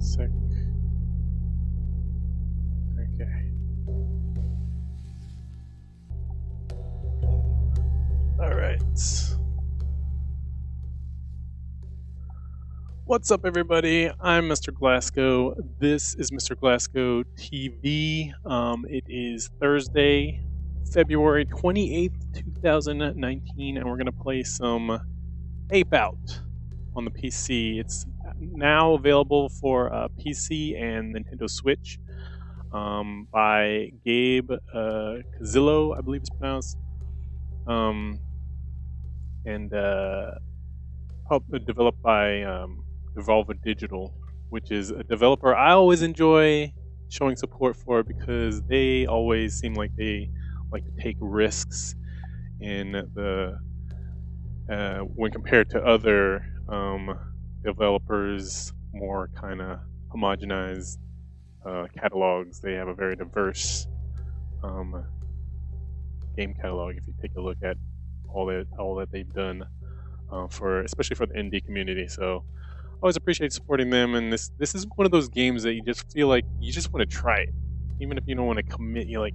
sec. Okay. All right. What's up, everybody? I'm Mr. Glasco. This is Mr. Glasco TV. Um, it is Thursday, February 28th, 2019, and we're going to play some Ape Out on the PC. It's now available for uh, PC and Nintendo Switch um, by Gabe uh, Cuzzillo, I believe it's pronounced. Um, and uh, developed by um, Devolver Digital, which is a developer I always enjoy showing support for because they always seem like they like to take risks in the uh, when compared to other um, developers, more kind of homogenized uh, catalogs. They have a very diverse um, game catalog. If you take a look at all that all that they've done uh, for especially for the indie community. So I always appreciate supporting them. And this this is one of those games that you just feel like you just want to try it, even if you don't want to commit. You like,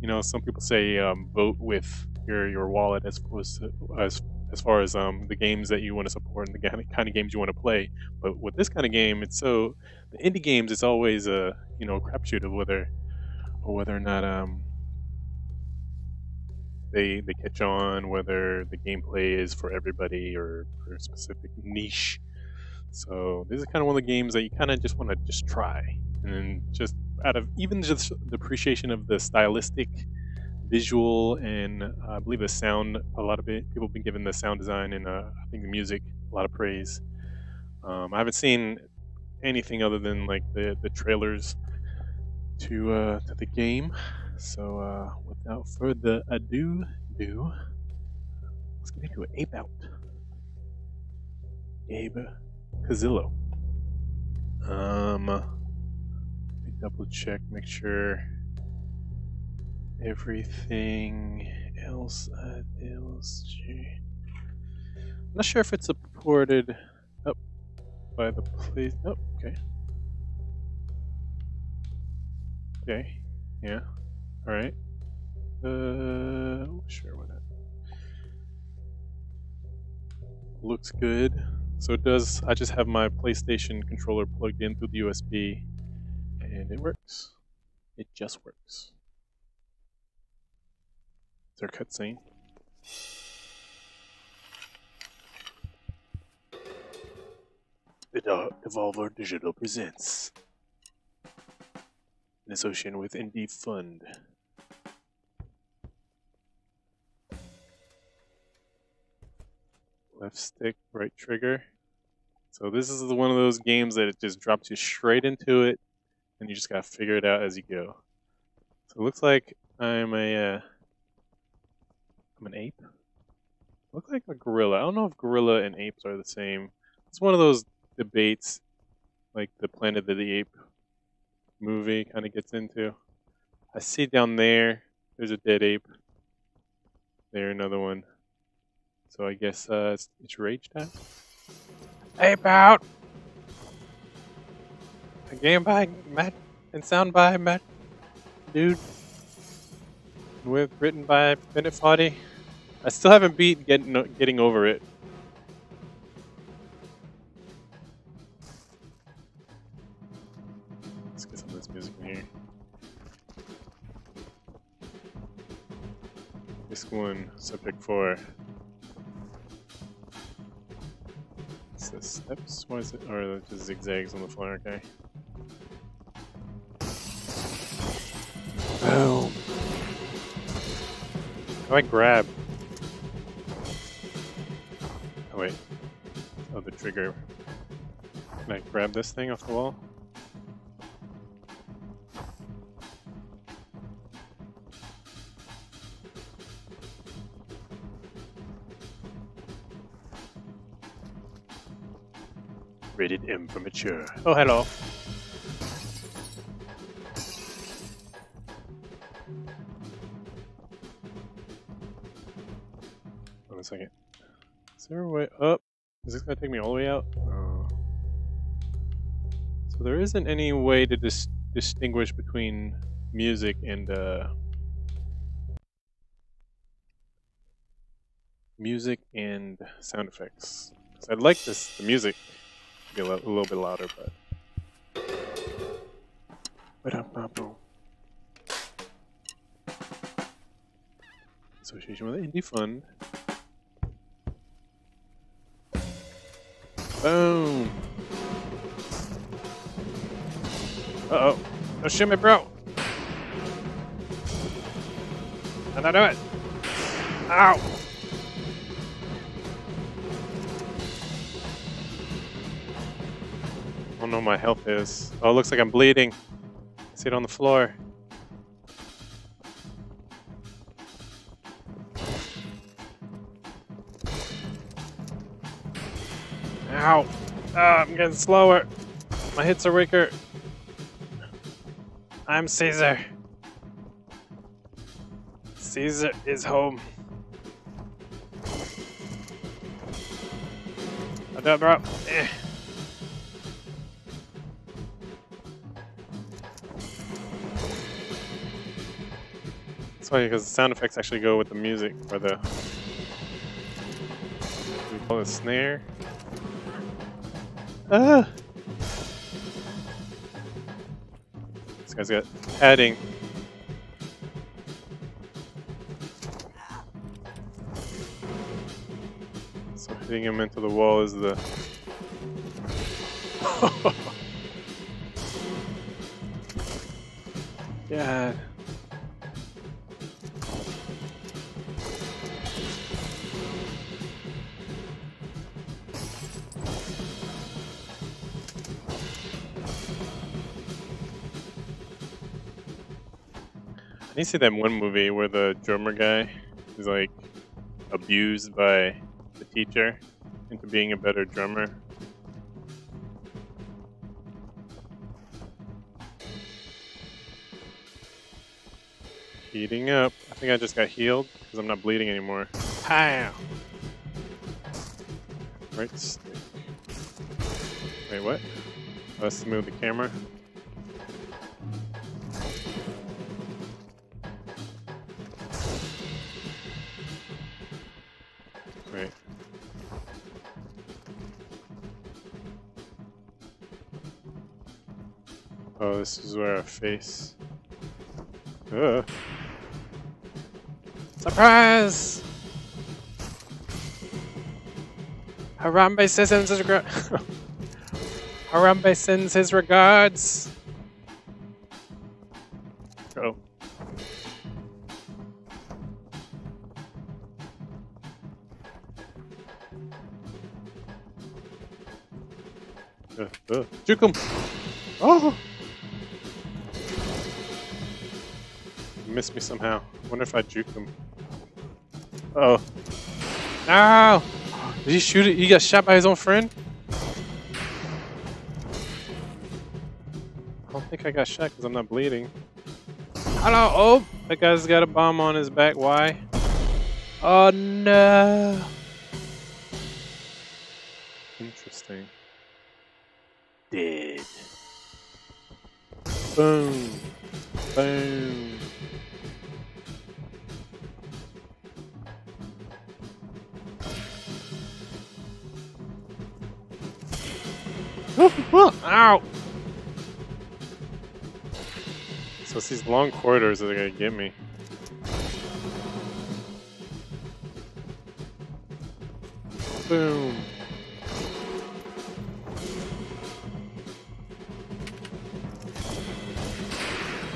you know, some people say um, vote with your your wallet as opposed to as as far as um, the games that you want to support and the kind of games you want to play. But with this kind of game, it's so the indie games. It's always a you know crapshoot of whether or whether or not um, they they catch on, whether the gameplay is for everybody or for a specific niche. So this is kind of one of the games that you kind of just want to just try, and just out of even just the appreciation of the stylistic, visual, and uh, I believe the sound. A lot of it, people have been giving the sound design and uh, I think the music a lot of praise. Um, I haven't seen anything other than like the the trailers to uh, to the game. So uh, without further ado, do let's get into it. Ape out. Abe Cuzzillo. Um, double check, make sure everything else at LSG. I'm not sure if it's supported up by the place. Oh, okay. Okay, yeah. All right. Uh, sure, why? Looks good. So it does. I just have my PlayStation controller plugged in through the USB, and it works. It just works. Is there a cutscene? The Devolver Digital presents in association with Indie Fund. Left stick, right trigger. So this is one of those games that it just drops you straight into it, and you just gotta figure it out as you go. So it looks like I'm a, uh, An ape. look like a gorilla. I don't know if gorilla and apes are the same. It's one of those debates, like the Planet of the Ape movie kind of gets into. I see down there, there's a dead ape. There, another one. So I guess uh, it's, it's rage time. Ape out! A game by Matt and sound by Matt Dude. With written by Bennett Foddy. I still haven't beat getting getting over it. Let's get some of this music in here. This one, subject four. the steps? What is it? Or just zigzags on the floor, okay. Boom. I grab? Oh, the trigger. Can I grab this thing off the wall? Rated M for mature. Oh, hello. Take me all the way out? Oh. So there isn't any way to dis- distinguish between music and uh, music and sound effects. So I'd like this the music to be a, a little bit louder, but. Association with Indie Fund. Boom. Uh oh. Don't shoot bro. Do I do it? Ow. I don't know my health is. Oh, it looks like I'm bleeding. I see it on the floor. Ow! Ah, I'm getting slower. My hits are weaker. I'm Caesar. Caesar is home. I'll do it, bro. Eh. It's funny because the sound effects actually go with the music or the. We call it snare. Ah! This guy's got padding. So hitting him into the wall is the. God. Need see that one movie where the drummer guy is like abused by the teacher into being a better drummer. Heating up. I think I just got healed because I'm not bleeding anymore. Pow! Right stick. Wait, what? Let's move the camera. This is where I face. Ugh. Surprise! Harambe sends his regards. Harambe sends his regards. Oh. Uh, uh, juke him! Oh! Me somehow. Wonder if I juked him. Uh oh. No! Did he shoot it? He got shot by his own friend? I don't think I got shot because I'm not bleeding. Hello! Oh! That guy's got a bomb on his back. Why? Oh no! Interesting. Dead. Boom. These long corridors that are gonna get me. Boom.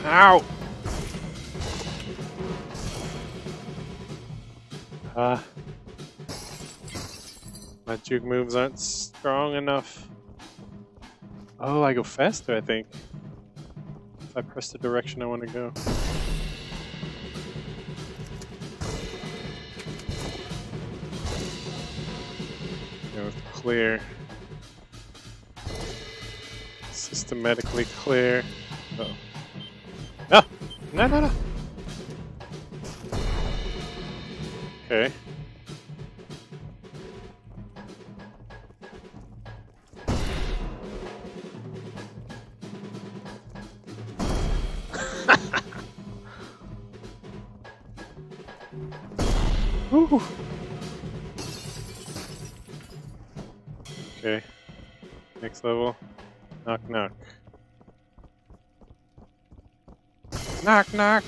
Ow! Ah. my juke moves aren't strong enough. Oh, I go faster, I think. Press the direction I want to go. Go clear. Systematically clear. Uh oh. No! No, no, no! Okay. Okay. Knock knock. Knock!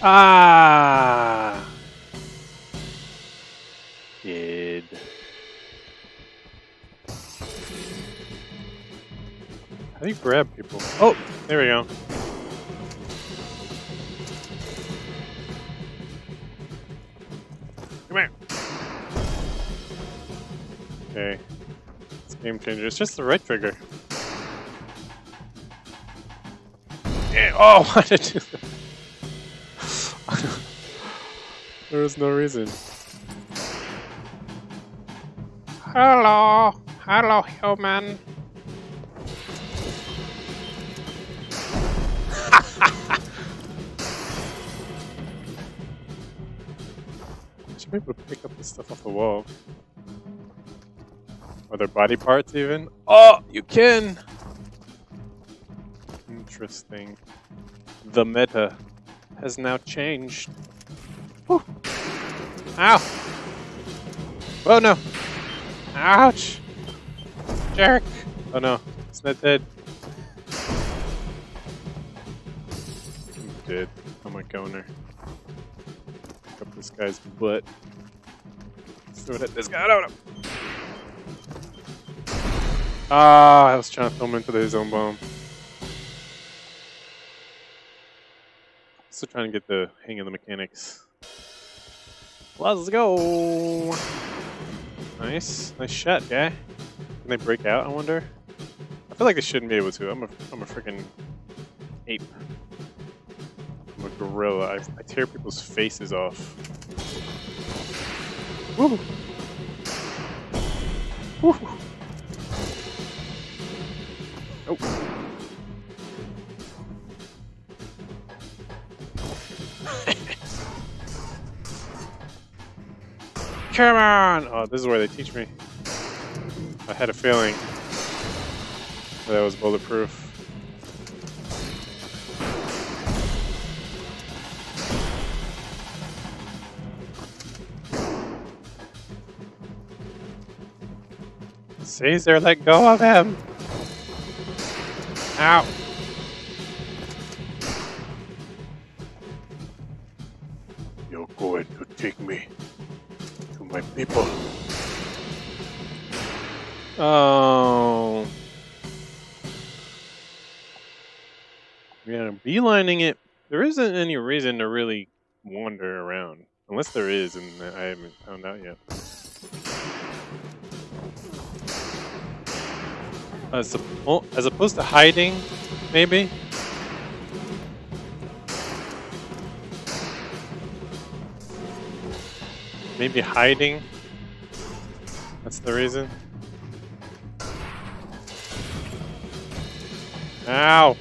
Ah! Grab people? Oh, there we go. Come here. Okay. It's game changer. It's just the right trigger. Yeah. Oh, why did that? there was no reason. Hello, hello, human. To pick up the stuff off the wall. Are there body parts even? Oh, you can! Interesting. The meta has now changed. Whew. Ow! Oh no! Ouch! Jerk! Oh no, it's not dead. I'm dead. I'm a goner. Pick up this guy's butt. Throw it at this guy. No, no. Ah, I was trying to throw him into the zone bomb. Still trying to get the hang of the mechanics. Let's go! Nice. Nice shot, guy. Can they break out, I wonder? I feel like they shouldn't be able to. I'm a, I'm a freaking ape. I'm a gorilla. I, I tear people's faces off. Woo! Woo! Oh. Come on! Oh, this is where they teach me. I had a feeling that was bulletproof. Caesar, let go of him! Ow! You're going to take me to my people. Oh. Yeah, beelining it. There isn't any reason to really wander around. Unless there is, and I haven't found out yet. As, oppo- as opposed to hiding, maybe? Maybe hiding? That's the reason? Ow!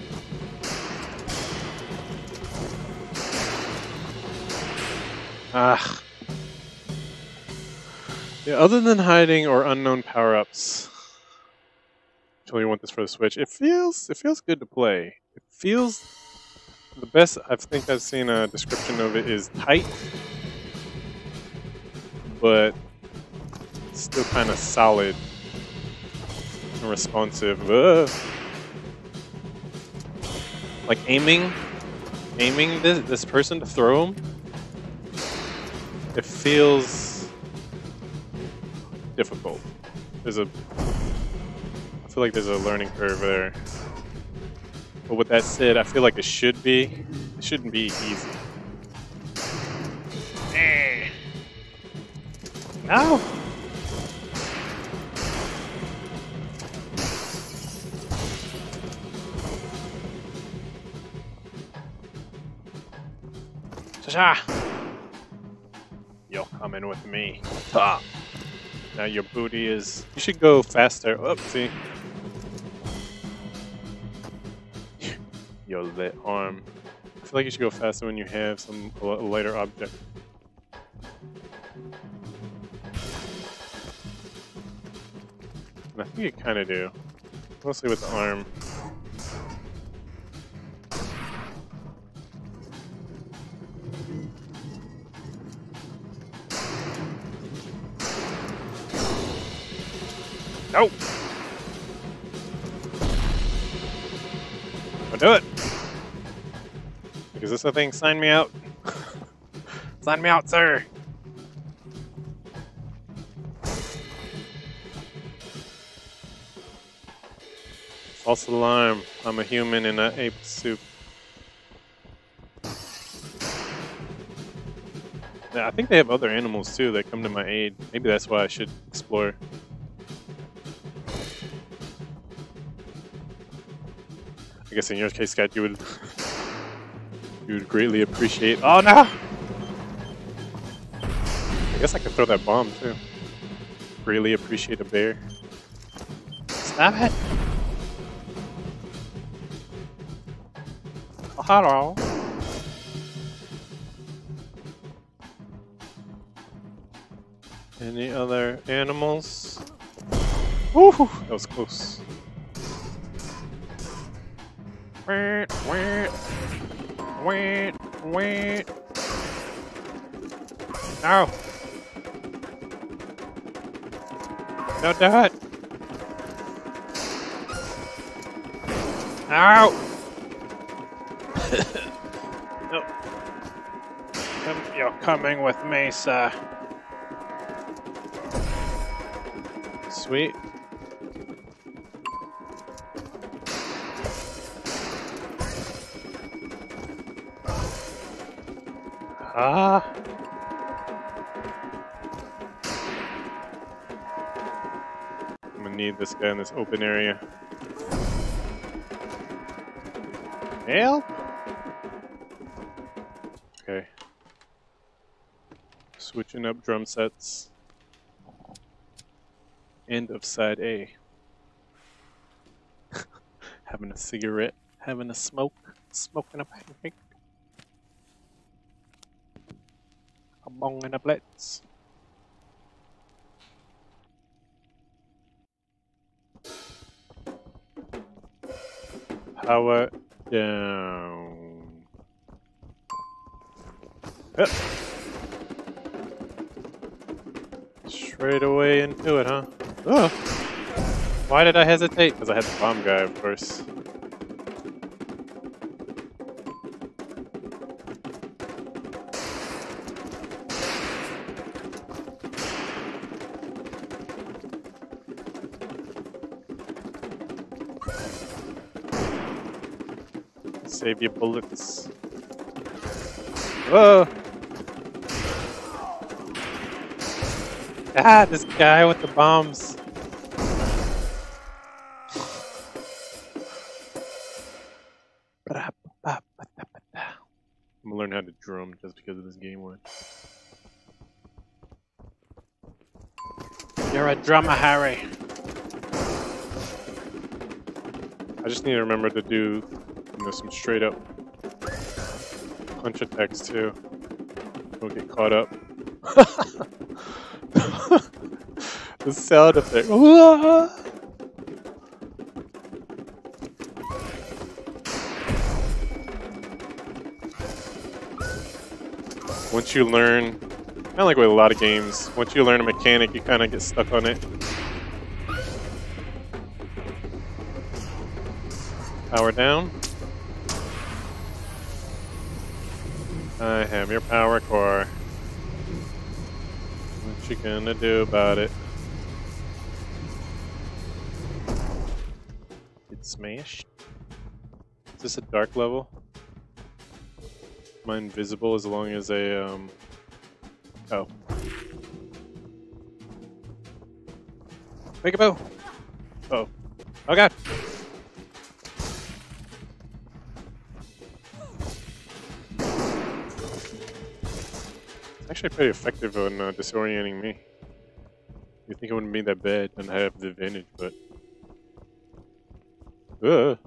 Ah. Yeah, other than hiding or unknown power-ups, you want this for the Switch, it feels it feels good to play. It feels the best I think I've seen a description of it is tight, but still kind of solid and responsive. Ugh. Like aiming, aiming this this person to throw him. It feels difficult. There's a feel like there's a learning curve there. But with that said, I feel like it should be. It shouldn't be easy. Eh. No. Sha. You're coming with me. Now your booty is. You should go faster. Oh, your lit arm. I feel like you should go faster when you have some lighter object. And I think you kind of do. Mostly with the arm. Nope. A thing? Sign me out. Sign me out, sir. False alarm. I'm a human in an ape suit. Yeah, I think they have other animals too that come to my aid. Maybe that's why I should explore. I guess in your case, Scott, you would you would greatly appreciate. Oh no! I guess I could throw that bomb too. Really appreciate a bear. Stop it! Oh, hello. Any other animals? Woo! That was close. Wait, wait. No. Don't do it. Ow. no. You're coming with me, sir. Sweet. Ah. I'm gonna need this guy in this open area. Help! Okay. Switching up drum sets. End of side A. having a cigarette, having a smoke, smoking a pancake. Bong and a blitz. Power uh, down. Yep. Straight away into it, huh? Oh. Why did I hesitate? Because I had the bomb guy, of course. Save your bullets. Whoa! Ah, this guy with the bombs. I'm gonna learn how to drum just because of this game one. You're a drummer, Harry. I just need to remember to do some straight up punch attacks too. Don't get caught up. the sound effect. Once you learn, kind of like with a lot of games, once you learn a mechanic, you kind of get stuck on it. Power down. I have your power core. What you gonna do about it? Get smashed? Is this a dark level? Am I invisible as long as a, um... Oh. Make a bow! Oh. Oh god! Actually pretty effective on uh, disorienting me. You think it wouldn't be that bad and have the advantage, but... Ugh.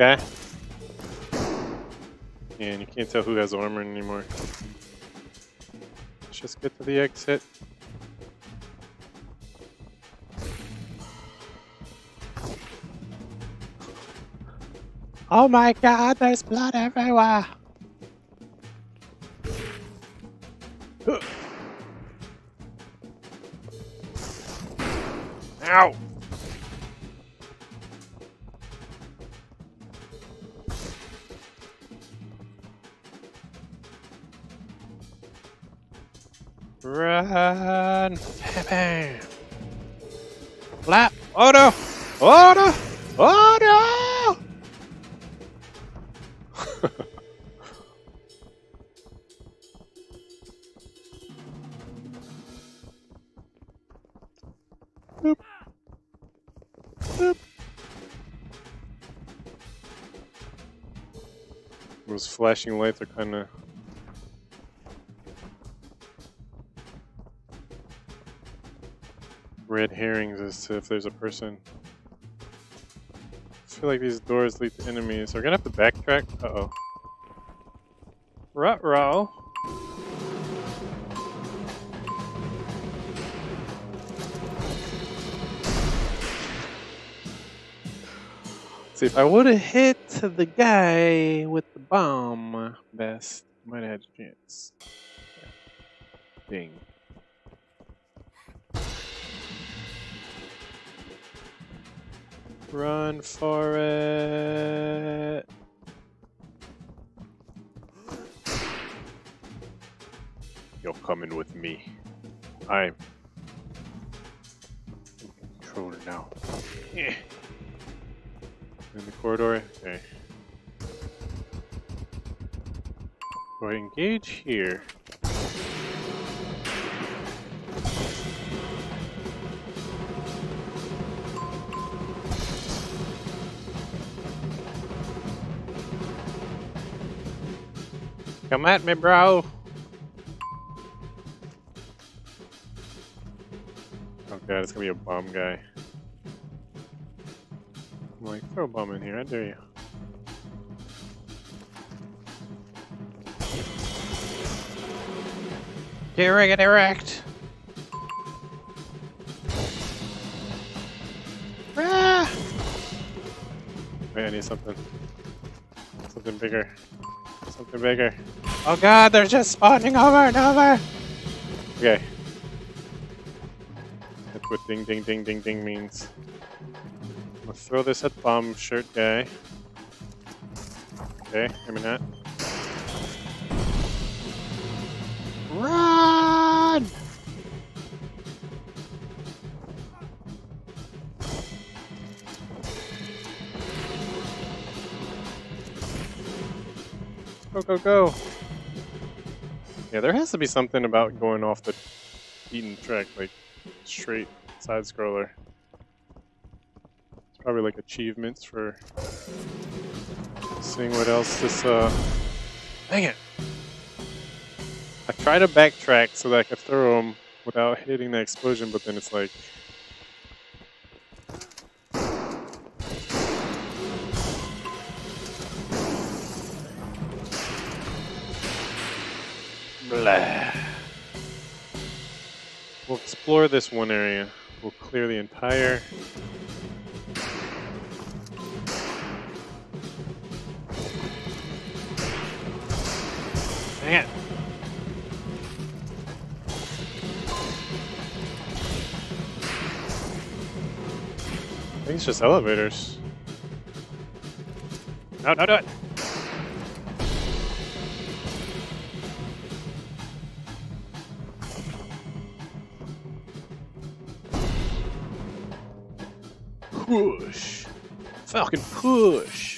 Guy. And you can't tell who has armor anymore. Let's just get to the exit. Oh my god, there's blood everywhere! Lights are kind of red herrings as to if there's a person. I feel like these doors lead to enemies. So We're gonna have to backtrack. Uh oh. See, if I would have hit the guy with the bomb best, might have had a chance. Ding. Run for it. You're coming with me. I'm in control now. Yeah. In the corridor? Okay. Go ahead, engage here. Come at me, bro. Oh god, it's gonna be a bomb guy. I'm like, throw a bomb in here, I dare you. Get ready, erect. Ah! Wait, I need something. Something bigger. Something bigger. Oh god, they're just spawning over and over! Okay. That's what ding ding ding ding ding means. Throw this at bomb shirt guy. Okay, maybe not. Run! Go, go, go! Yeah, there has to be something about going off the beaten track, like straight side scroller. It's probably like achievements for seeing what else this, uh. Dang it! I try to backtrack so that I could throw them without hitting the explosion, but then it's like. Blah. We'll explore this one area. We'll clear the entire. It. I think it's just elevators. No, no, do it. Push. Falcon push.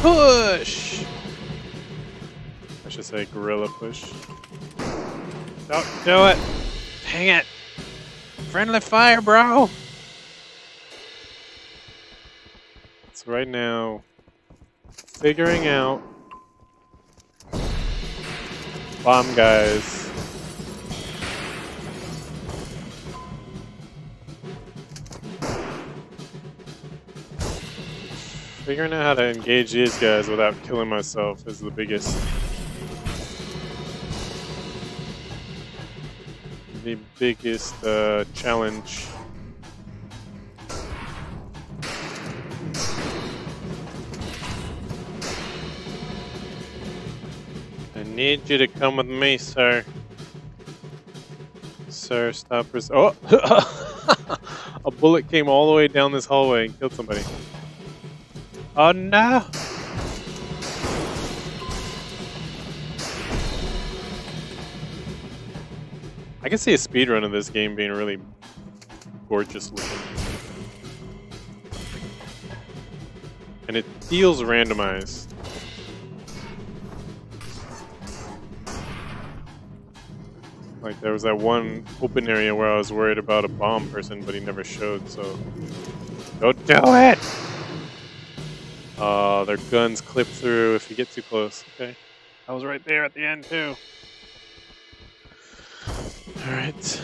Push. I should say gorilla push. Don't do it. Dang it. Friendly fire, bro. So right now, figuring out bomb guys. Figuring out how to engage these guys without killing myself is the biggest the biggest uh, challenge. I need you to come with me, sir. Sir, stop Oh! A bullet came all the way down this hallway and killed somebody. Oh no! I can see a speedrun of this game being really gorgeous looking. And it feels randomized. Like there was that one open area where I was worried about a bomb person, but he never showed, so... Don't do it! Uh, their guns clip through if you get too close. Okay. I was right there at the end, too. Alright.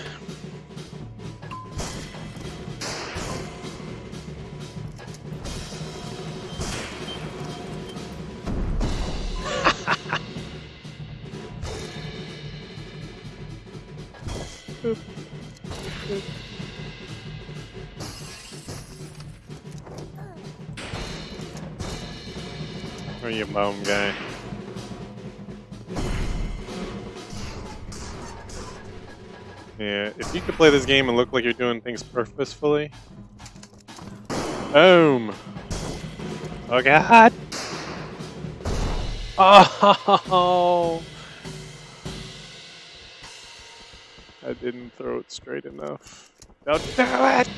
You bum guy? Yeah, if you could play this game and look like you're doing things purposefully. Boom! Oh god! Oh! I didn't throw it straight enough. Don't do it!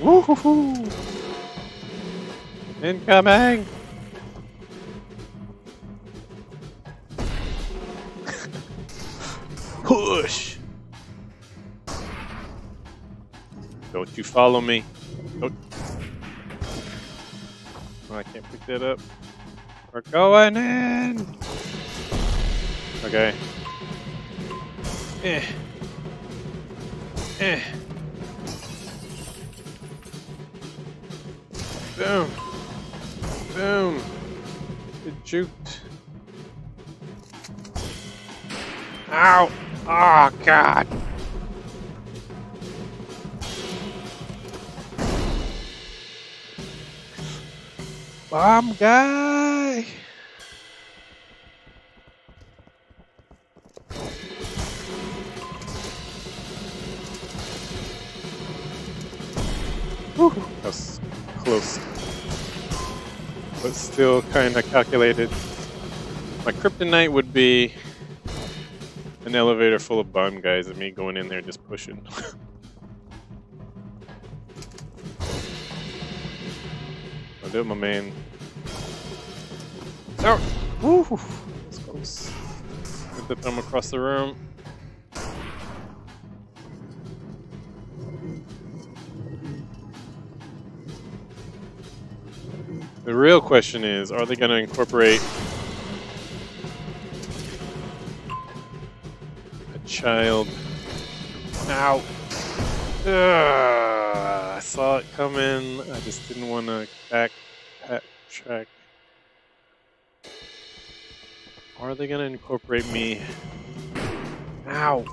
Woohoo! Incoming! Push! Don't you follow me. Don't. Oh, I can't pick that up. We're going in! Okay. Eh. Eh. Boom. Boom. It juked. Ow! Oh, God. Bomb guy. Still kind of calculated. My kryptonite would be an elevator full of bomb guys and me going in there just pushing. I'll do it, my man. Oh! Woo! That's close. Get the thumb across the room. The real question is, are they going to incorporate a child? Ow! Ugh, I saw it coming. I just didn't want to back track. Are they going to incorporate me? Ow!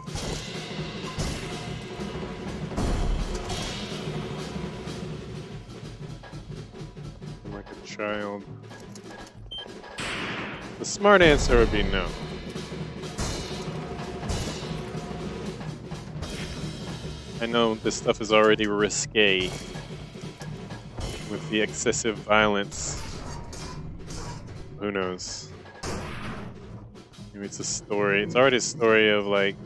Child. The smart answer would be no. I know this stuff is already risque with the excessive violence. Who knows? Maybe it's a story. It's already a story of like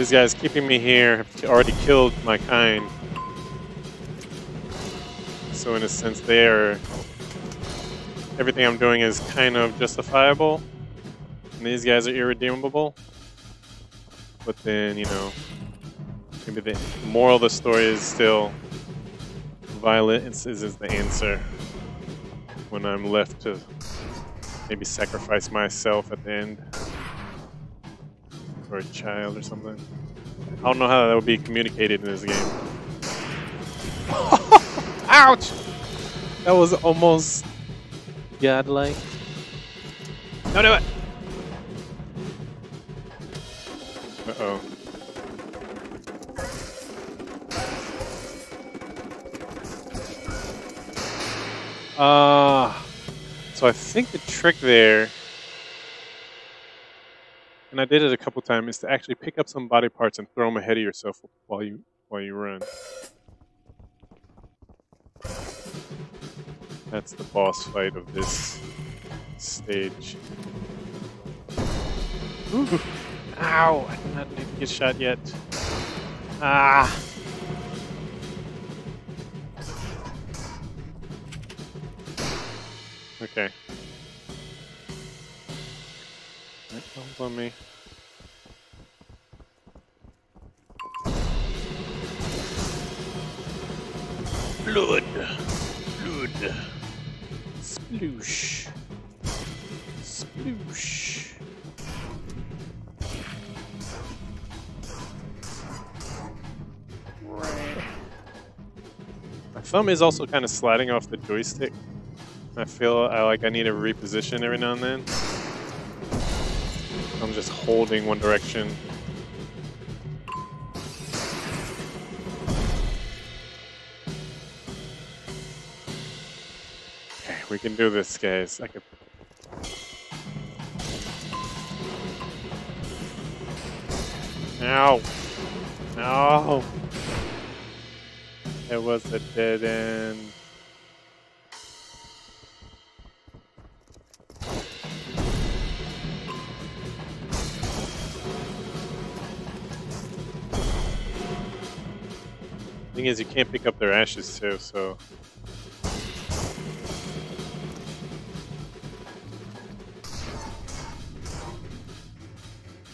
These guys keeping me here have already killed my kind. So in a sense they are everything I'm doing is kind of justifiable, and these guys are irredeemable. But then, you know, maybe the moral of the story is still violence is, is the answer when I'm left to maybe sacrifice myself at the end for a child or something. I don't know how that would be communicated in this game. Ouch! That was almost godlike. Don't do it! Uh-oh. Ah. Uh, so I think the trick there, and I did it a couple times, is to actually pick up some body parts and throw them ahead of yourself while you while you run. That's the boss fight of this stage. Ooh. Ow! I did not need to get shot yet. Ah! Okay. That on me. Blood! Blood! Sploosh! Sploosh! My thumb is also kind of sliding off the joystick. I feel I like I need to reposition every now and then. I'm just holding one direction. Okay, we can do this, guys. I could. Ow! No! It was a dead end. Thing is, you can't pick up their ashes too, so.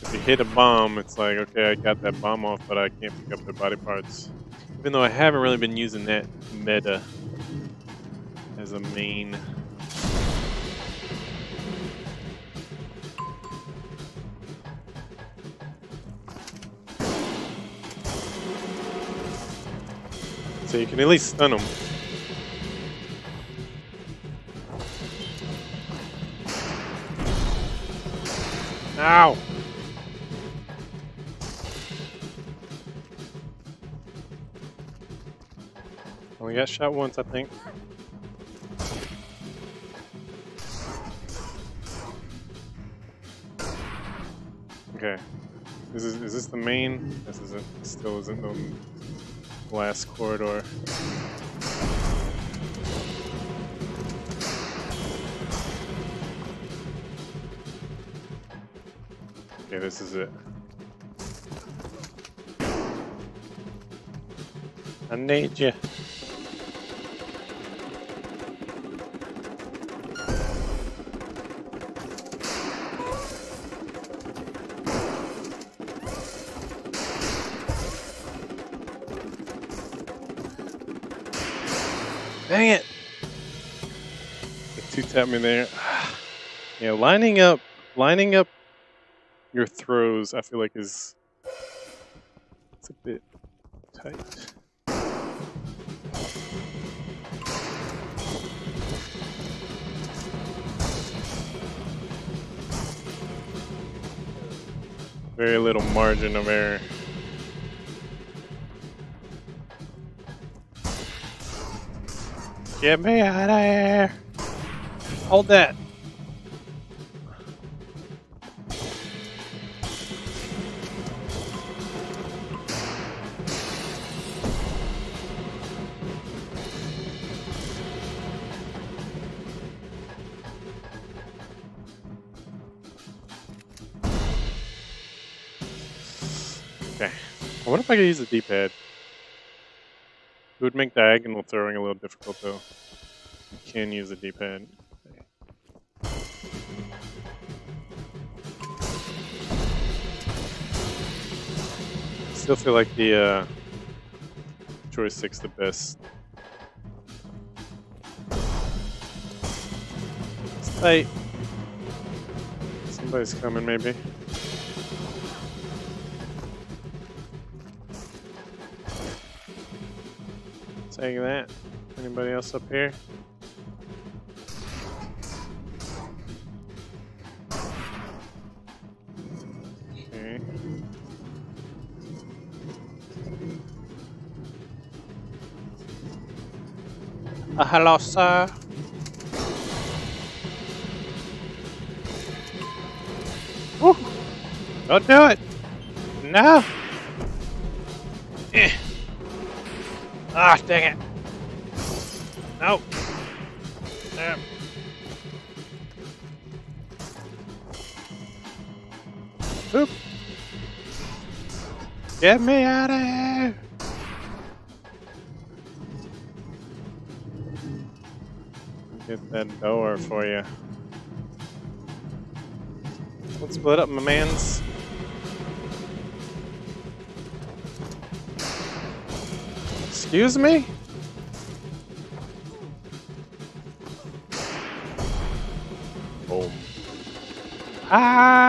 If you hit a bomb, it's like, okay, I got that bomb off, but I can't pick up their body parts. Even though I haven't really been using that meta as a main you can at least stun them. Ow! Only got shot once, I think. Okay. Is this, is this the main? This isn't. Still isn't the glass corridor. Okay, this is it. I need you. Dang it! two tap me there. yeah, lining up, lining up your throws, I feel like is it's a bit tight. Very little margin of error. Get me out of here! Hold that! Okay. I wonder if I could use the D-pad. It would make diagonal throwing a little difficult though. You can use the D-pad. Still feel like the uh, joystick's the best. It's tight. Somebody's coming maybe. Saying that. Anybody else up here? Okay. Uh, hello, sir. Woo. Don't do it. No. Ah, dang it. No. Damn. Oop. Get me out of here. Get that door for you. Let's split up, my mans. Excuse me? Boom. Ah!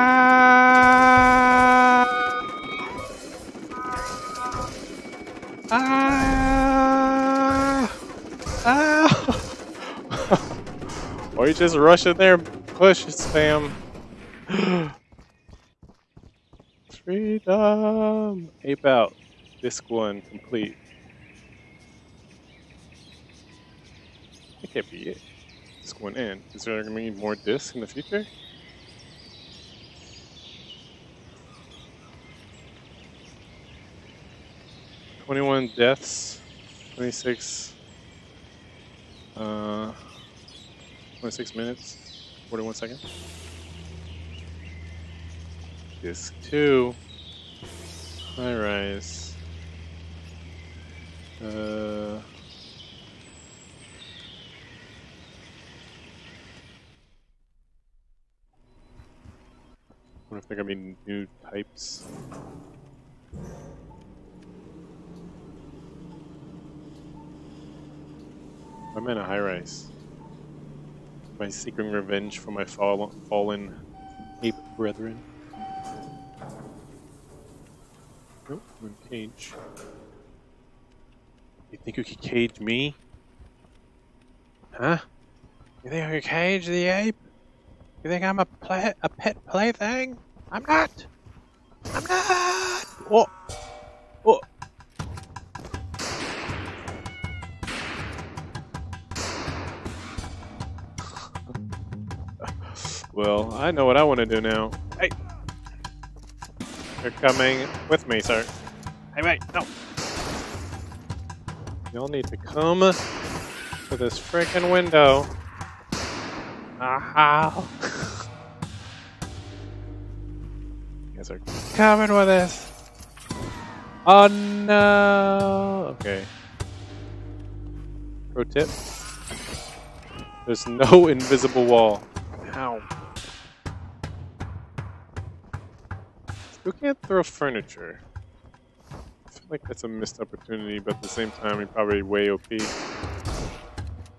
Ah! Ah! or you just rush in there, push, spam. Freedom! Ape out. Disc one complete. Can't be it. Disc one in. Is there gonna be more discs in the future? Twenty-one deaths, twenty-six, uh, twenty-six minutes, forty-one seconds. Disc two, high rise. Uh. Wonder if there are gonna be new types. I'm in a high rise. I seeking revenge for my fall fallen ape brethren? Nope, I'm in cage. You think you could cage me? Huh? You think I could cage the ape? You think I'm a play a pet plaything? I'm not. I'm not. Oh. Oh. well, I know what I want to do now. Hey. You're coming with me, sir. Hey, wait, no. Y'all need to come to this freaking window. Aha! you guys are coming with us. Oh no! Okay. Pro tip. There's no invisible wall. Ow. Still can't throw furniture. I feel like that's a missed opportunity, but at the same time, you're probably way OP.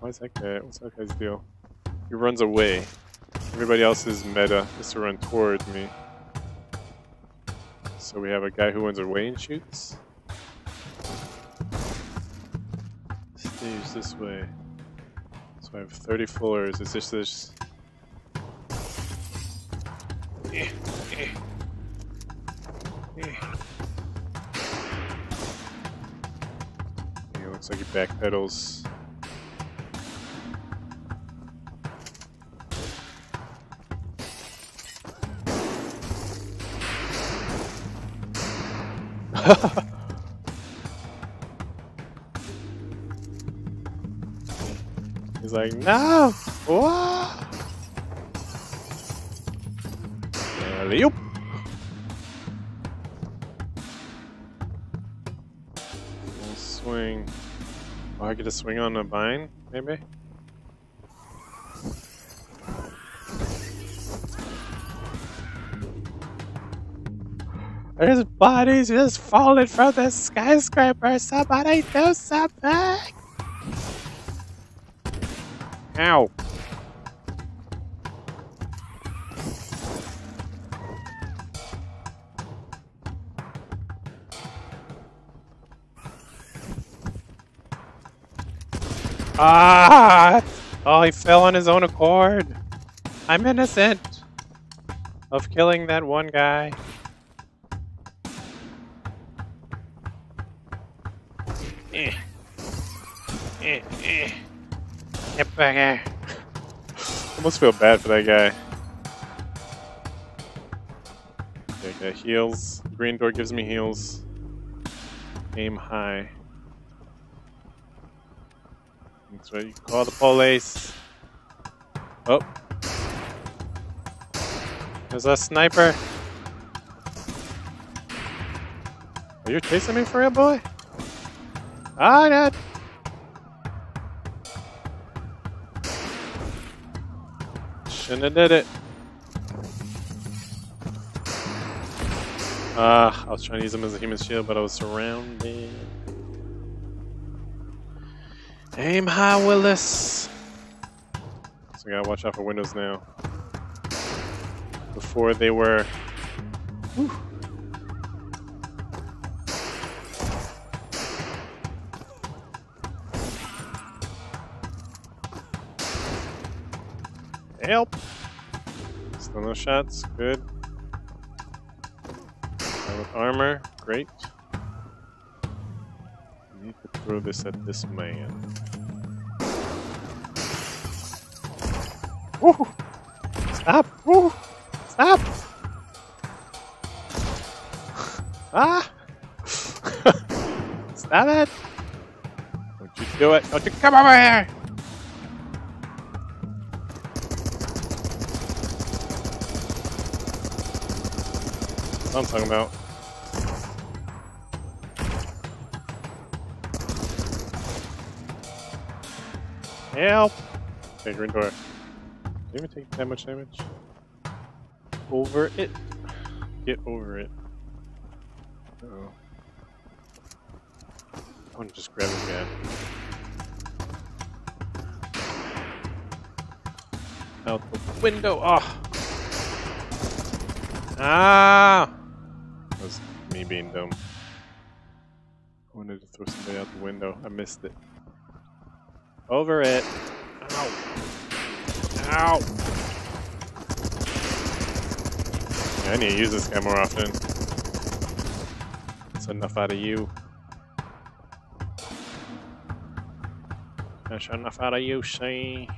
Why is that guy? What's that guy's deal? He runs away. Everybody else's meta is to run towards me. So we have a guy who runs away and shoots. Stage this way. So I have 30 floors. This. Yeah, looks like he backpedals. He's like, no! Whoa! Alley-oop! Swing. Oh, I get to swing on a vine, maybe? There's bodies just falling from the skyscraper. Somebody do something! Ow. Ah! Oh, he fell on his own accord. I'm innocent of killing that one guy. Get back here. Almost feel bad for that guy. Okay, got heals. Green door gives me heals. Aim high. That's right, you call the police. Oh. There's a sniper. Are you chasing me for real, boy? Ah, God. Shouldn't have did it. Ah, I was trying to use him as a human shield, but I was surrounded. Aim high, Willis. So we gotta watch out for windows now. Before they were. Whew. Shots. Good. with armor. Great. I need to throw this at this man. Woo! Stop! Woo! Stop! ah! Stop it! Don't you do it! Don't you come over here! I'm talking about. Help! Okay, green door. Did even take that much damage? Over it. Get over it. Uh oh. I want to just grab his gun. Out the window! Ah! Ah! Me being dumb. I wanted to throw somebody out the window. I missed it. Over it. Ow. Ow! Yeah, I need to use this guy more often. That's enough out of you. That's enough out of you, see?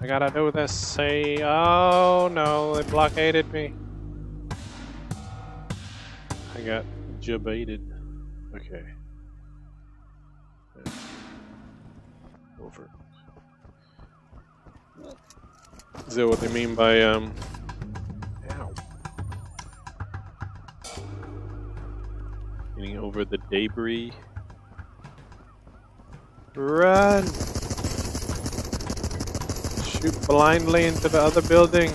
I gotta do this, see? Oh no, they blockaded me. I got jebaited. Okay. Over. Is that what they mean by, um... Ow. Getting over the debris. Run! Shoot blindly into the other building.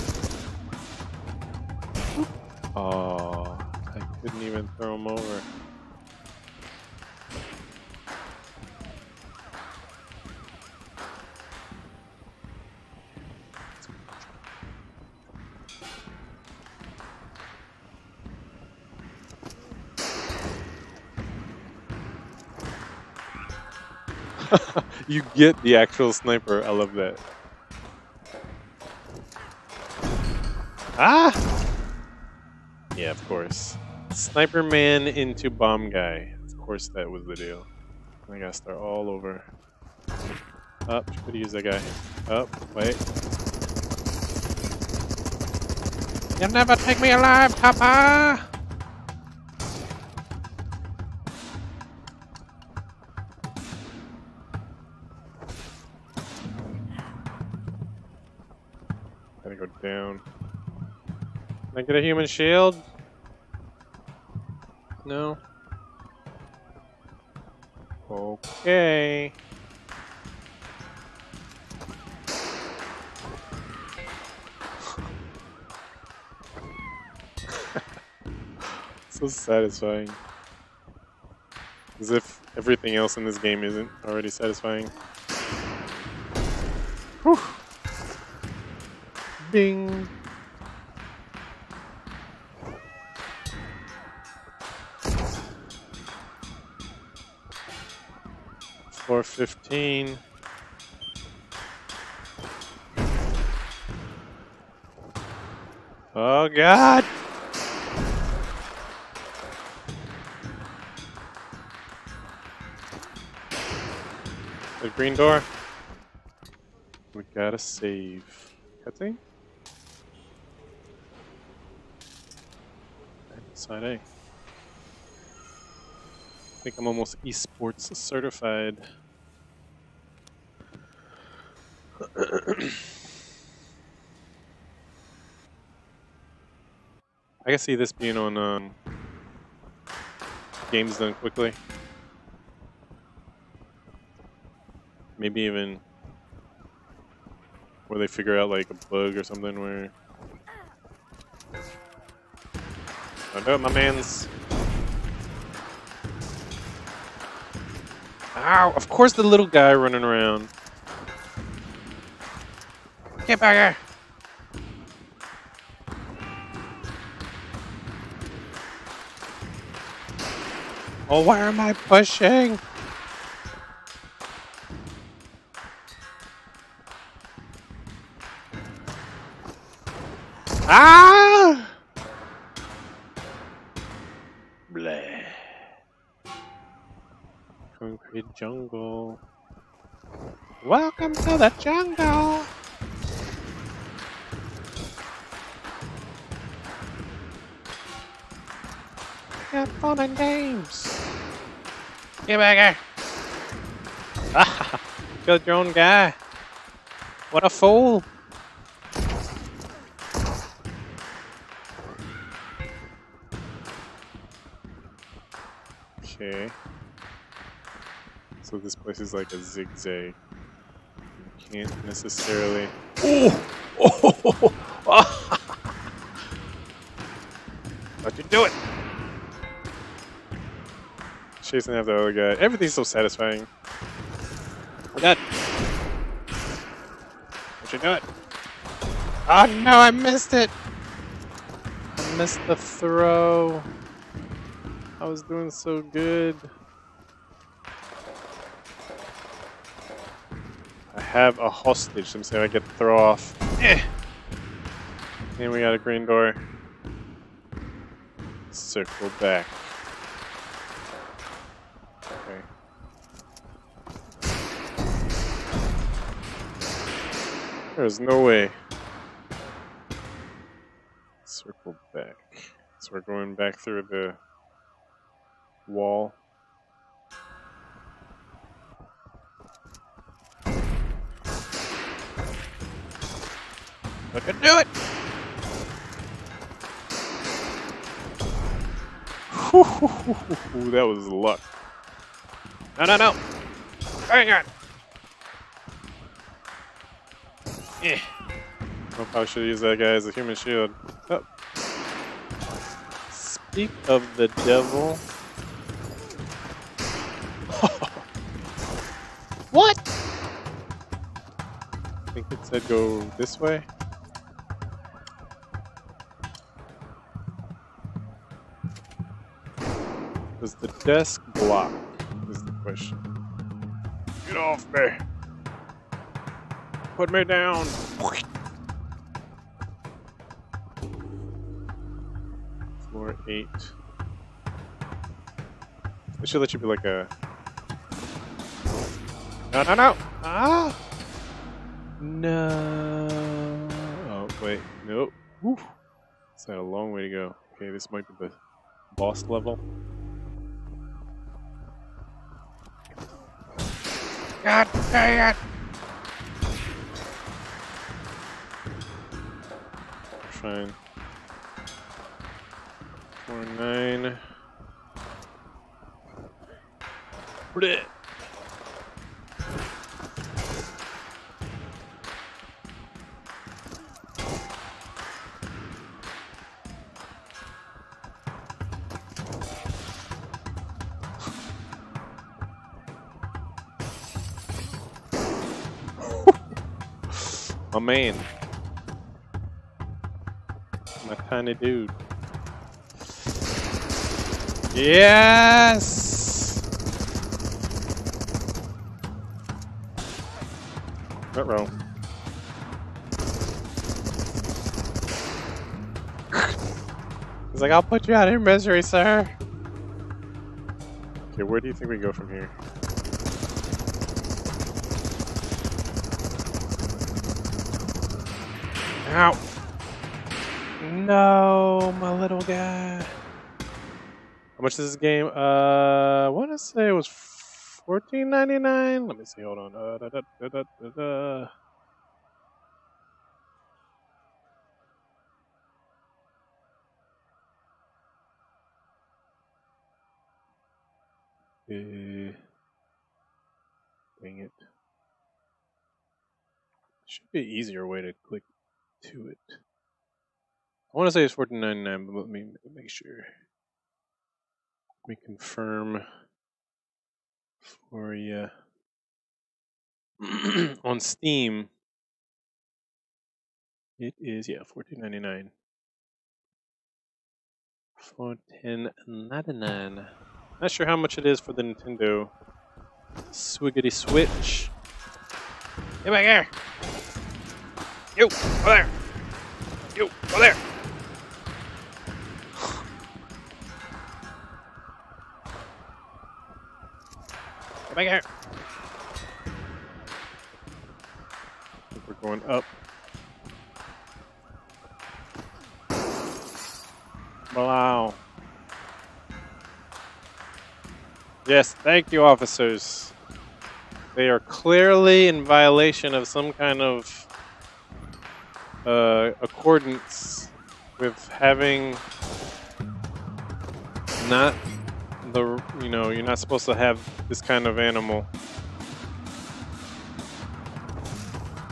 Oh, Couldn't even throw him over. you get the actual sniper. I love that. Ah! Yeah, of course. Sniper man into bomb guy. Of course that was the deal. I gotta start all over. Up, could use that guy. Up, oh, wait. You'll never take me alive, Papa! Gotta go down. Can I get a human shield? No. Okay. so satisfying. As if everything else in this game isn't already satisfying. Whew. Bing. Four fifteen. Oh god! The green door. We gotta save. Cutscene? Side A. I think I'm almost esports certified. I can see this being on um, games done quickly. Maybe even where they figure out like a bug or something where. I know my man's. Ow! Of course, the little guy running around. Get back here! Oh, why am I pushing? Ah! The jungle! Have fun and games! Get back here! Ah! Killed your own guy! What a fool! Okay. So this place is like a zigzag. Can't necessarily. Oh! Oh! How'd you do it? Chasing after the other guy. Everything's so satisfying. Oh god. How'd you do it? Oh no, I missed it! I missed the throw. I was doing so good. Have a hostage, so I'm saying I get throw off. Eh. And we got a green door. Circle back. Okay. There's no way. Circle back. So we're going back through the wall. I can do it! that was luck. No, no, no! Hang on! Yeah. I probably should use that guy as a human shield. Oh. Speak of the devil. what? I think it said go this way. Desk block? Is the question. Get off me! Put me down! Floor 8. It should let you be like a... No, no, no! Ah! No. Oh, wait. Nope. Whew. It's got a long way to go. Okay, this might be the boss level. God dang it! Fine. Four nine. Blech. Man. My tiny dude. Yes! row. He's like, I'll put you out of your misery, sir. Okay, where do you think we go from here? Ow! No, my little guy. How much is this game? Uh, I want to say it was fourteen ninety nine. Let me see. Hold on. Uh, da, da, da, Uh, dang it. Should be an easier way to click to it. I want to say it's fourteen ninety nine, but let me make sure. Let me confirm for you. On Steam, it is yeah fourteen ninety nine. Fourteen ninety nine. Not sure how much it is for the Nintendo Swiggity Switch. Get back here! You, go there! You, go there! Get back here! we're going up. Wow. Yes, thank you, officers. They are clearly in violation of some kind of uh, accordance with having not the, you know, you're not supposed to have this kind of animal.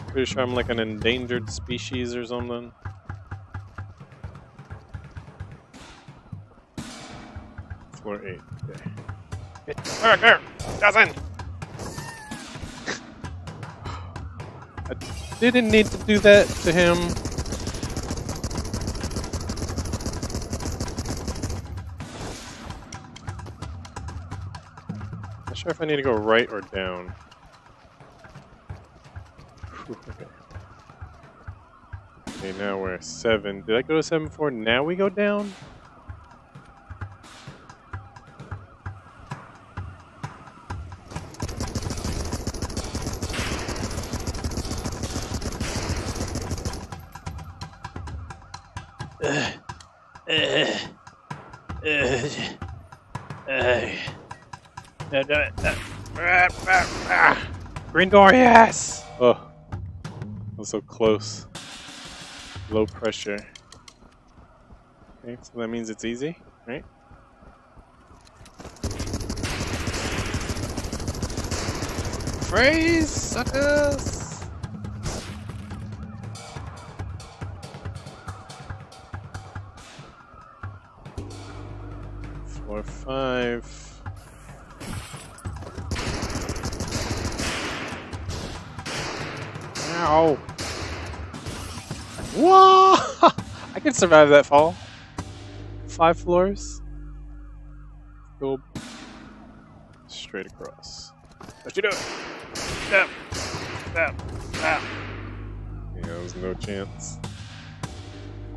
Pretty sure I'm like an endangered species or something. Floor 8, okay. Burger doesn't. Didn't need to do that to him. Not sure if I need to go right or down. okay. Okay, now we're at seven. Did I go to seven before? Now we go down? Green door, yes! Oh, I was so close. Low pressure. Okay, so that means it's easy, right? Freeze, suckers! Four, five. Ow! Whoa! I can survive that fall. Five floors. Go straight across. What you doing? Step! Step! Step! Yeah, there's no chance.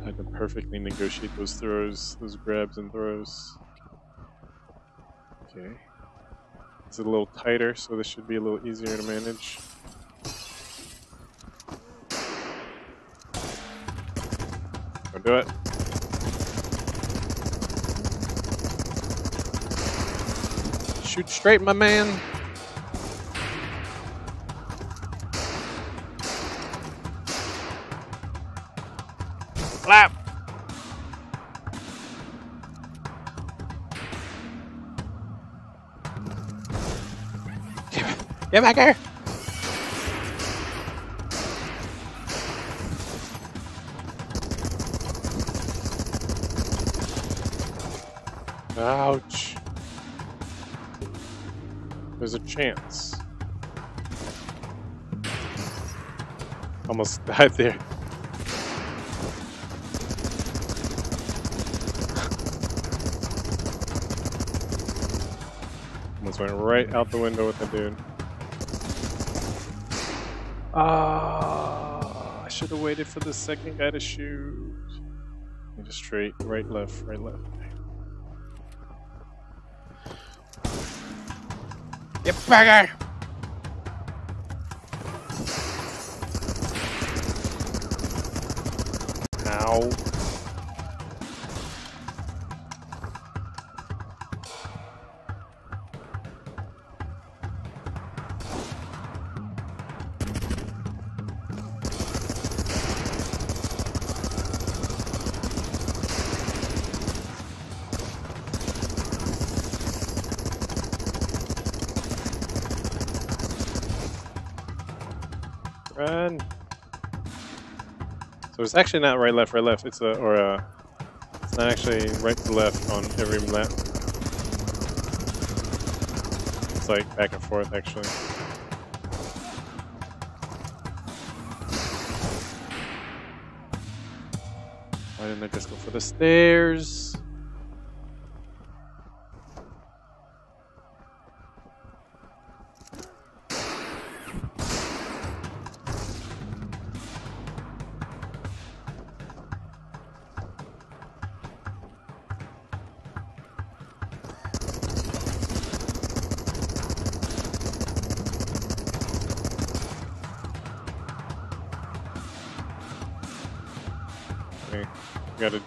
I had to perfectly negotiate those throws, those grabs and throws. Okay. It's a little tighter, so this should be a little easier to manage. Do it. Shoot straight, my man. Flap. Get back here. Chance. Almost died there. Almost went right out the window with the dude. Ah, I should have waited for the second guy to shoot. Just straight, right, left, right, left. You Run. So it's actually not right, left, right, left. It's a or a. It's not actually right to left on every lap. It's like back and forth actually. Why didn't I just go for the stairs?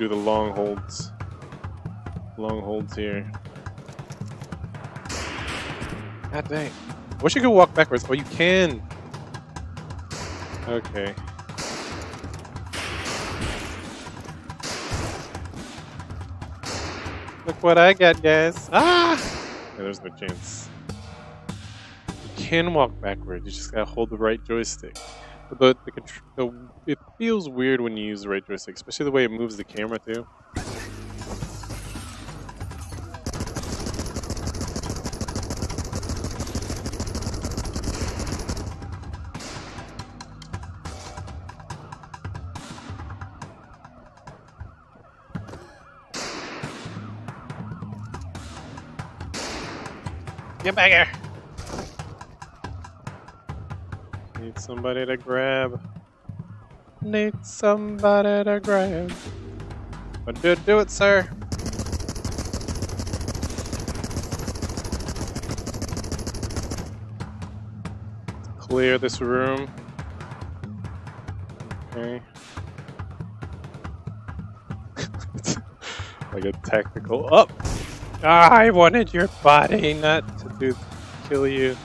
Do the long holds. Long holds here. God dang. I wish you could walk backwards. Oh, you can! Okay. Look what I got, guys. Ah! Yeah, there's no chance. You can walk backwards. You just gotta hold the right joystick. But the, the, the feels weird when you use the right joystick, especially the way it moves the camera too. Get back here! Need somebody to grab. Need somebody to grab. But do, do it, sir. Clear this room. Okay. like a technical up. Ah, I wanted your body, not to do kill you.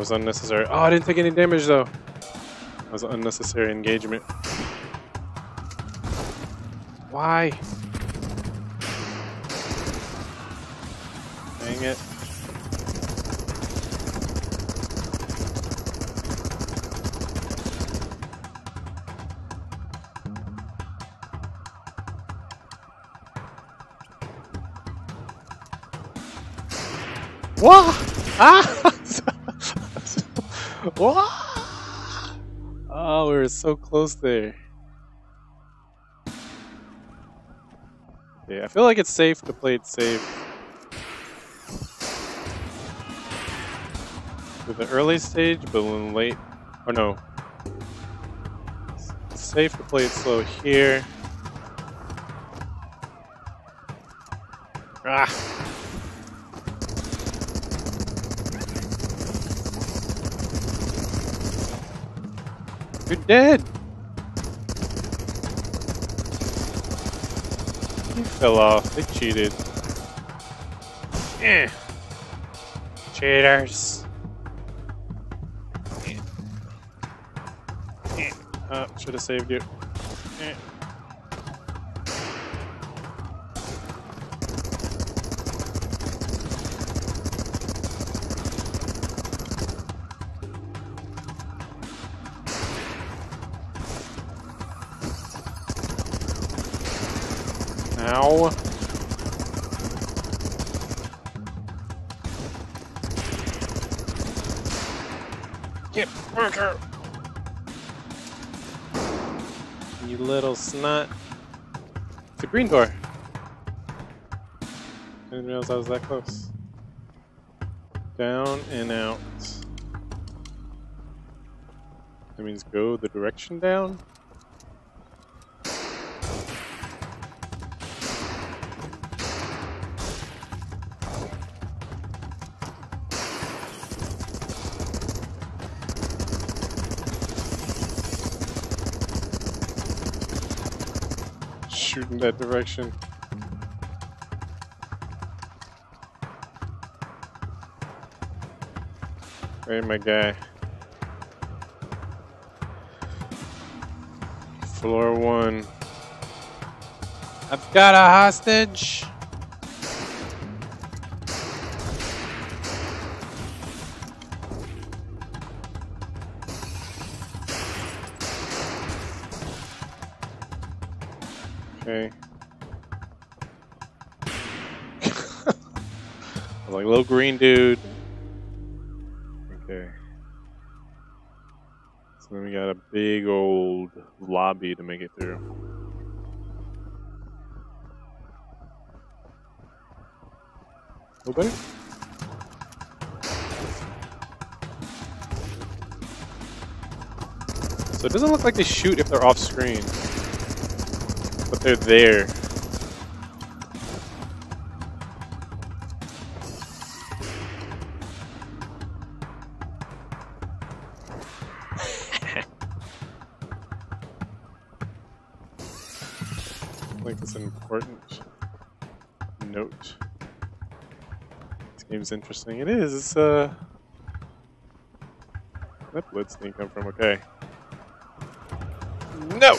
Was unnecessary. Oh, I didn't take any damage though. That was unnecessary engagement. Why? Dang it. What? Ah! So close there. Yeah, I feel like it's safe to play it safe. With the early stage, but when late. Oh no. It's safe to play it slow here. Ah! You're dead! He fell off. They cheated. Eh. Cheaters. Eh. Eh. Oh, should have saved you. Eh. Green door. I didn't realize I was that close. Down and out. That means go the direction down? Shoot in that direction. Hey, my guy. Floor one. I've got a hostage. Nobody? So it doesn't look like they shoot if they're off screen. But they're there. Interesting. It is. It's uh. That blood stain come from? Okay. No.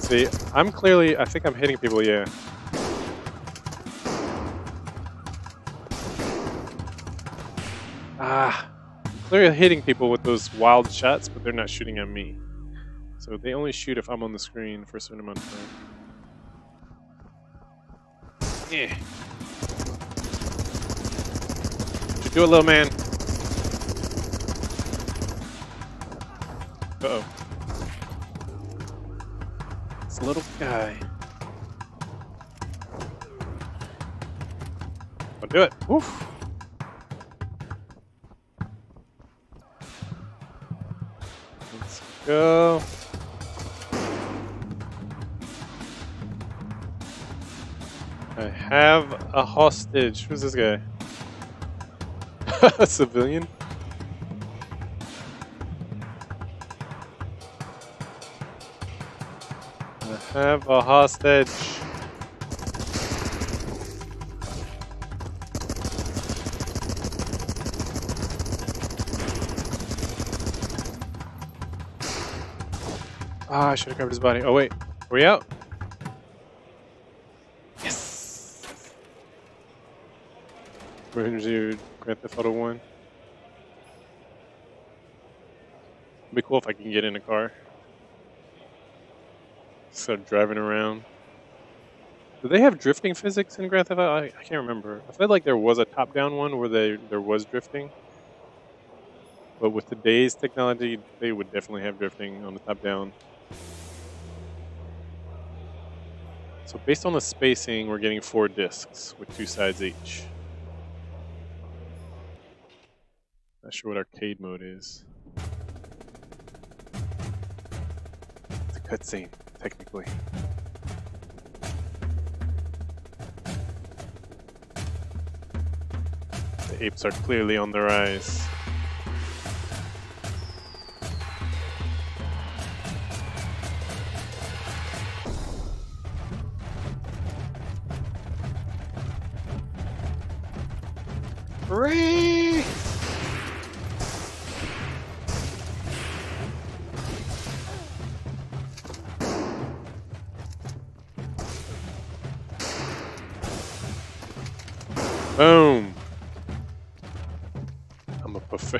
See, I'm clearly. I think I'm hitting people. Yeah. Ah, I'm clearly hitting people with those wild shots, but they're not shooting at me. So they only shoot if I'm on the screen for a certain amount of time. Yeah. Do it, little man. Uh oh. This little guy. I'll do it. Woof. Let's go. I have a hostage. Who's this guy? a civilian? I have a hostage. Ah, I should have grabbed his body. Oh wait, are we out? We're into Grand Theft Auto One. It'd be cool if I can get in a car. Start driving around. Do they have drifting physics in Grand Theft Auto? I, I can't remember. I feel like there was a top-down one where they there was drifting. But with today's technology, they would definitely have drifting on the top-down. So based on the spacing, we're getting four discs with two sides each. Not sure what arcade mode is. It's a cutscene, technically. The apes are clearly on the rise.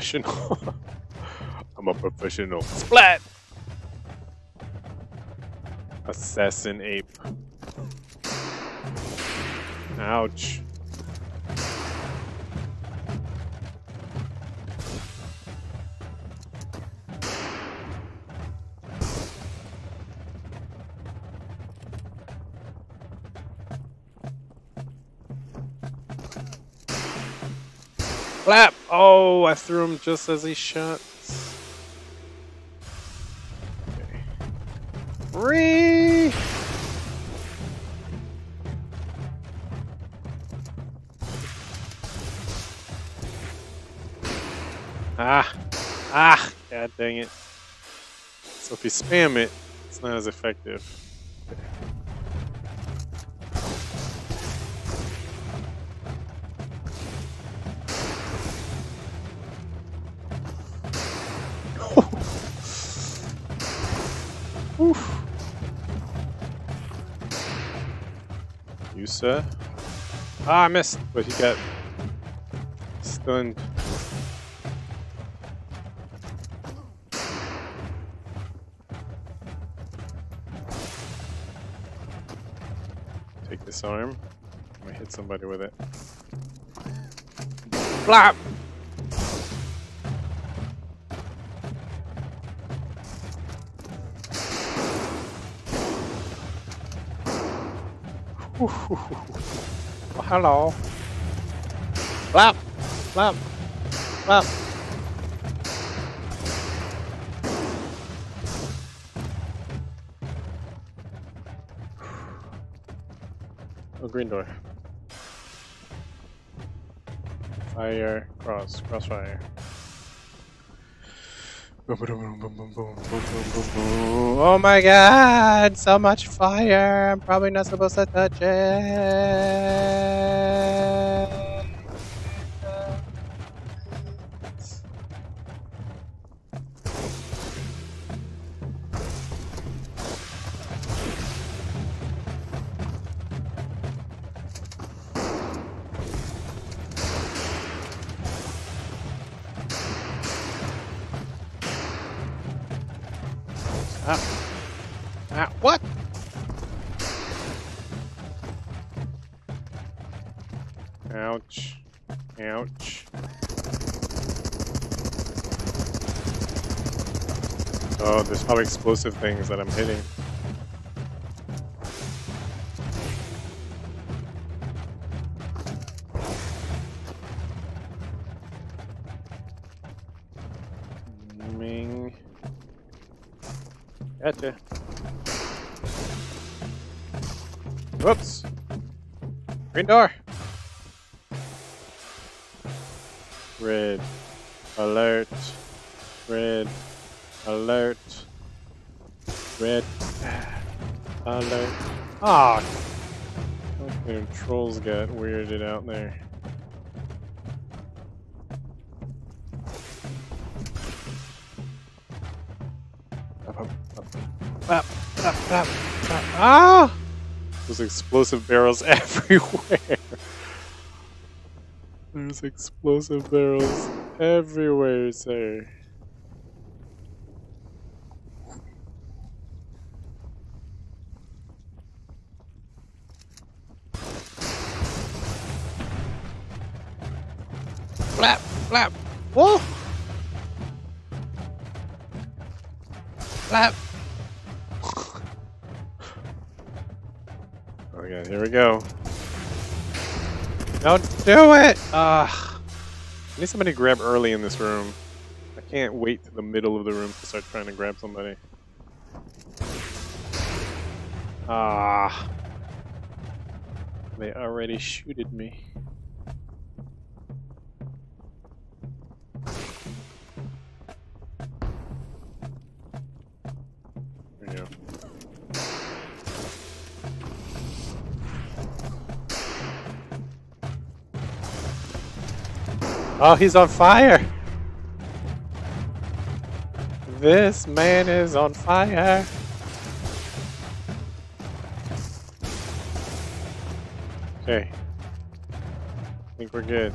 Professional. I'm a professional. Splat! Assassin ape. Flap! Oh, I threw him just as he shot. Okay. Ah! Ah! God dang it. So if you spam it, it's not as effective. Oof. You, sir? Ah, I missed, but he got stunned. Take this arm. I'm hit somebody with it. Flap! Oh, hello. Flap! Flap! Flap! Oh, green door. Fire, cross, crossfire. Oh my god! So much fire! I'm probably not supposed to touch it! Probably explosive things that I'm hitting. Ming. Gotcha. Whoops. Green door. Red. Alert. Red. Alert. Red. Alert. Ah! Okay, trolls got weirded out there. Flap, flap, flap, flap. Ah! There's explosive barrels everywhere. There's explosive barrels everywhere, sir. Do it! Ah. I need somebody to grab early in this room. I can't wait to the middle of the room to start trying to grab somebody. Ah. They already shooted me. Oh, he's on fire! This man is on fire! Okay. I think we're good.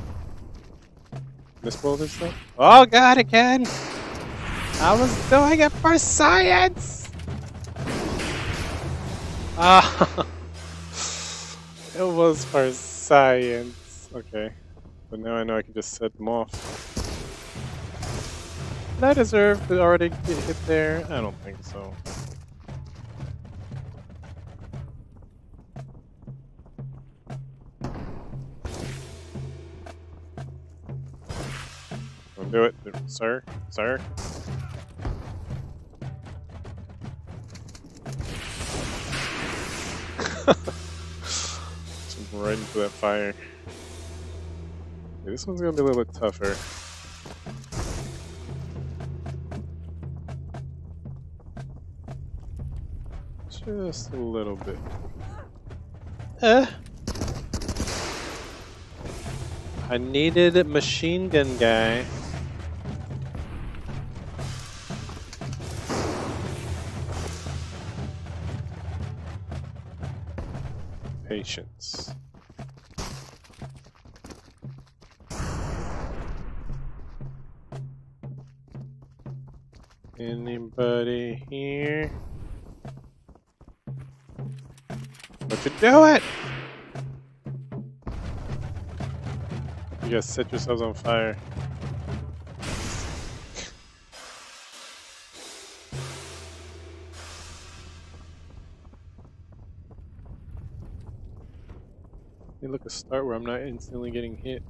This thing? Oh god, again! I was doing it for science! Ah! it was for science. Okay. But now I know I can just set them off. Did I deserve to already get hit there? I don't think so. Do it, sir, sir. Jump right into that fire. This one's gonna be a little bit tougher. Just a little bit. Eh. I needed machine gun guy. You doing? You guys set yourselves on fire. They look a start where I'm not instantly getting hit.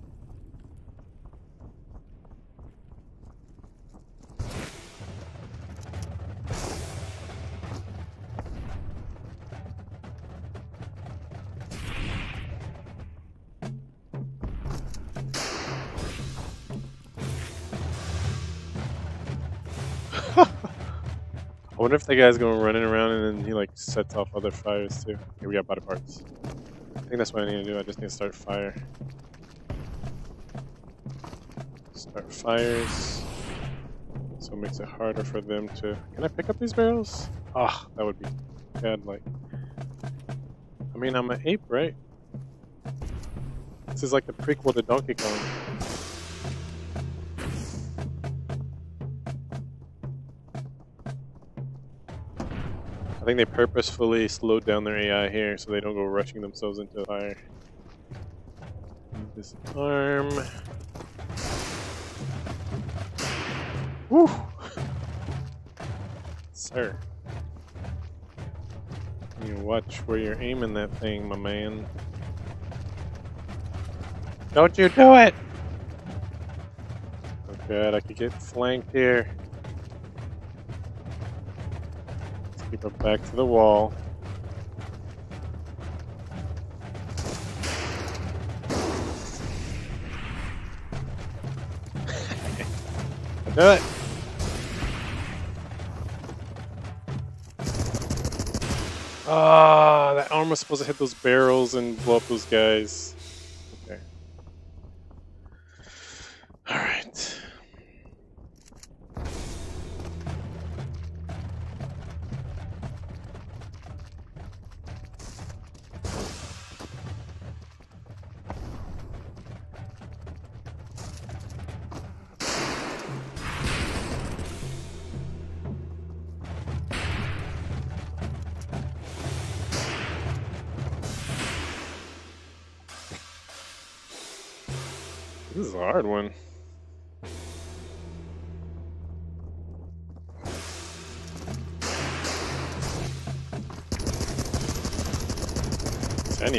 Wonder if that guy's going running around and then he like sets off other fires too. Here we got body parts. I think that's what I need to do. I just need to start fire. Start fires. So it makes it harder for them to. Can I pick up these barrels? Ah, that would be bad. Like, I mean, I'm an ape, right? This is like the prequel to Donkey Kong. I think they purposefully slowed down their AI here so they don't go rushing themselves into fire. This arm. Woo! Sir. You watch where you're aiming that thing, my man. Don't you do it! Oh god, I could get flanked here. Keep it back to the wall. do it. Ah, that arm was supposed to hit those barrels and blow up those guys.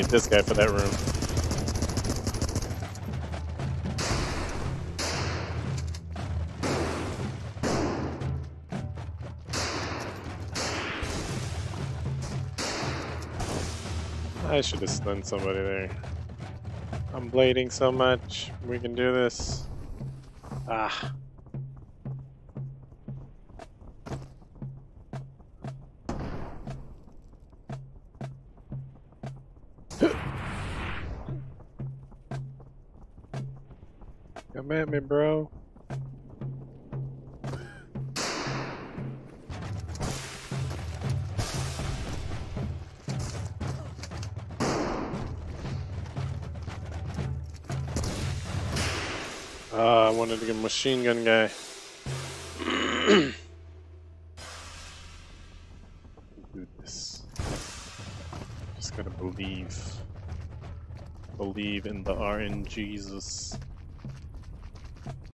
Need this guy for that room. I should have stunned somebody there. I'm blading so much. We can do this. Ah. The RNGesus.